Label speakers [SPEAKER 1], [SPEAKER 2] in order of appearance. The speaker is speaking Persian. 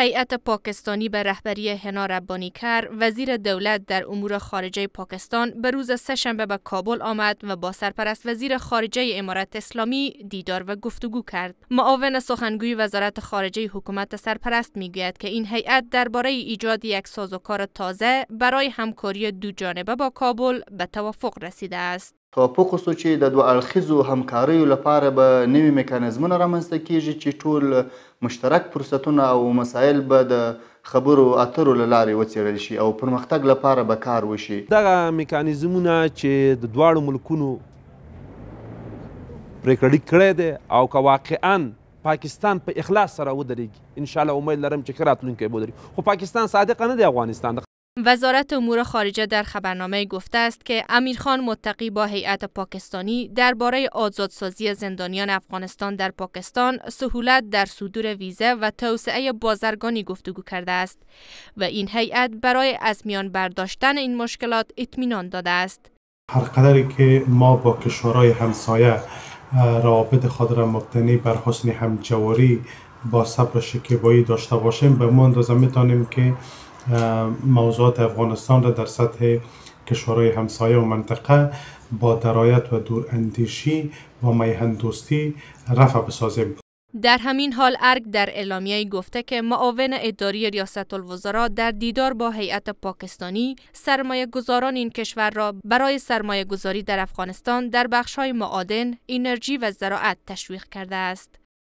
[SPEAKER 1] هیئت پاکستانی به رهبری هنا ربانیکر وزیر دولت در امور خارجه پاکستان به روز سهشنبه به کابل آمد و با سرپرست وزیر خارجه امارت اسلامی دیدار و گفتگو کرد. معاون سخنگوی وزارت خارجه حکومت سرپرست می‌گوید که این هیئت درباره ایجاد یک سازوکار تازه برای همکاری دو جانبه با کابل به توافق رسیده است.
[SPEAKER 2] توافق وسو چې د دوه اړخیزو همکاریو لپاره به نوي میکانیزمونه رامنځته کیږي چې ټول مشترک فرصتونه او مسایل به د خبرو اترو له لارې وڅېړل شي او پرمختګ لپاره به کار وشي.
[SPEAKER 3] دغه میکانیزمونه چې د دواړو ملکونو پرېکړه کړی دی او که واقعا پاکستان په اخلاص سره ودرېږي ان شاء الله امید لرم چې ښه راتلونکی به ودرېږي. خو پاکستان صادقه نه دی افغانستان
[SPEAKER 1] وزارت امور خارجه در خبرنامه گفته است که امیرخان متقی با هیئت پاکستانی درباره آزادسازی زندانیان افغانستان در پاکستان، سهولت در صدور ویزه و توسعه بازرگانی گفتگو کرده است و این هیئت برای از میان برداشتن این مشکلات اطمینان داده است.
[SPEAKER 4] هر قدری که ما با کشورهای همسایه روابط خود را مبتنی بر حسن همجواری با صبر شکیبایی داشته باشیم به ما اندازه می‌تونیم که موضوعات افغانستان را در سطح کشورهای همسایه و منطقه با درایت و دور اندیشی و میهن دوستی رفع بسازیم
[SPEAKER 1] در همین حال ارگ در اعلامیه گفته که معاون اداری ریاست الوزراء در دیدار با هیئت پاکستانی سرمایه گذاران این کشور را برای سرمایه گذاری در افغانستان در بخش های معادن، انرژی و زراعت تشویق کرده است.